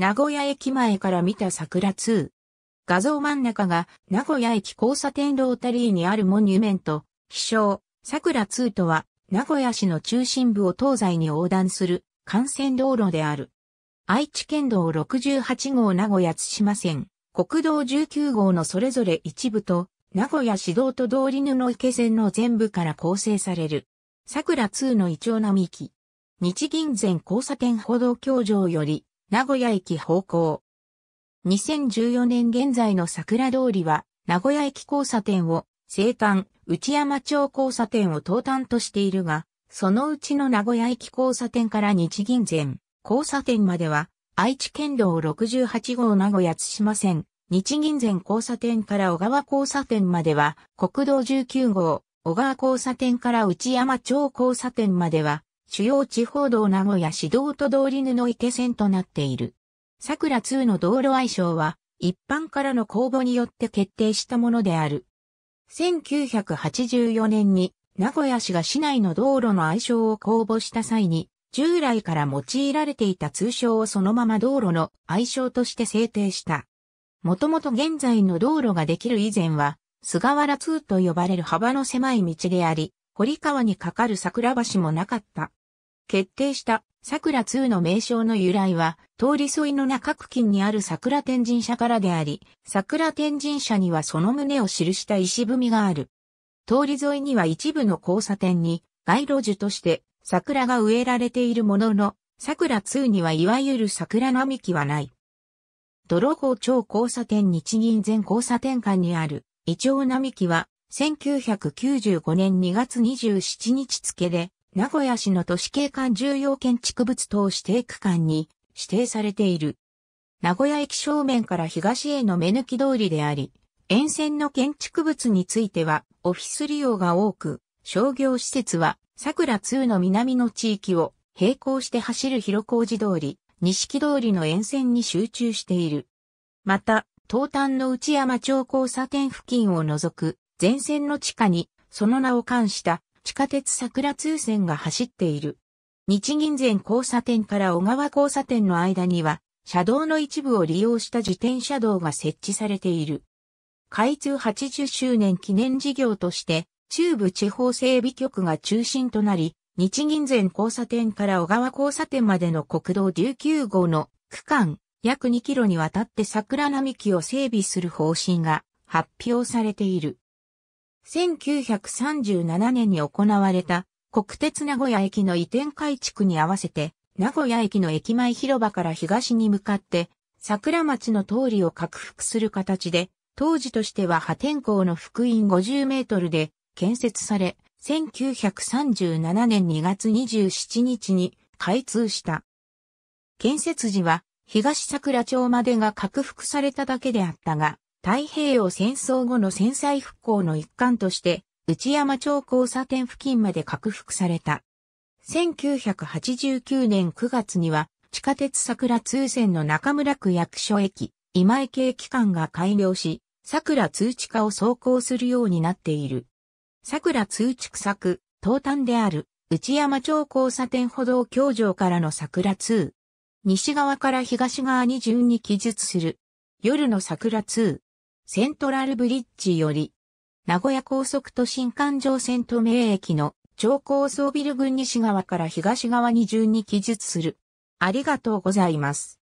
名古屋駅前から見た桜2。画像真ん中が名古屋駅交差点ロータリーにあるモニュメント、飛翔、桜2とは名古屋市の中心部を東西に横断する幹線道路である。愛知県道68号名古屋津島線、国道19号のそれぞれ一部と名古屋市道と通り布池線の全部から構成される。桜2のイチョウ並木。日銀前交差点歩道橋上より名古屋駅方向。2014年現在の桜通りは名古屋駅交差点を西端、内山町交差点を東端としているが、そのうちの名古屋駅交差点から日銀前交差点までは愛知県道68号名古屋津島線、日銀前交差点から小川交差点までは、国道19号、小川交差点から内山町交差点までは、主要地方道名古屋市道と通り布池線となっている。桜2の道路愛称は、一般からの公募によって決定したものである。1984年に名古屋市が市内の道路の愛称を公募した際に、従来から用いられていた通称をそのまま道路の愛称として制定した。もともと現在の道路ができる以前は、菅原通と呼ばれる幅の狭い道であり、堀川に架かる桜橋もなかった。決定した桜通の名称の由来は、通り沿いの中区近にある桜天神社からであり、桜天神社にはその旨を記した石踏みがある。通り沿いには一部の交差点に、街路樹として桜が植えられているものの、桜通にはいわゆる桜並木はない。泥棒町交差点日銀前交差点間にある、イチョウ並木は、1995年2月27日付で、名古屋市の都市景観重要建築物等指定区間に指定されている。名古屋駅正面から東への目抜き通りであり、沿線の建築物についてはオフィス利用が多く、商業施設は桜2の南の地域を並行して走る広小路通り、錦通りの沿線に集中している。また、東端の内山町交差点付近を除く前線の地下にその名を冠した地下鉄桜通線が走っている。日銀前交差点から小川交差点の間には車道の一部を利用した自転車道が設置されている。開通80周年記念事業として中部地方整備局が中心となり、日銀前交差点から小川交差点までの国道19号の区間約2キロにわたって桜並木を整備する方針が発表されている。1937年に行われた国鉄名古屋駅の移転改築に合わせて名古屋駅の駅前広場から東に向かって桜町の通りを拡幅する形で当時としては破天荒の福音50メートルで建設され1937年2月27日に開通した。建設時は東桜町までが拡幅されただけであったが、太平洋戦争後の戦災復興の一環として、内山町交差点付近まで拡幅された。1989年9月には、地下鉄桜通線の中村区役所駅、今池駅間が開業し、桜通地下を走行するようになっている。桜通地区作、東端である、内山町交差点歩道橋上からの桜通。西側から東側に順に記述する。夜の桜通。セントラルブリッジより。名古屋高速都心環状線都名駅の超高層ビル群西側から東側に順に記述する。ありがとうございます。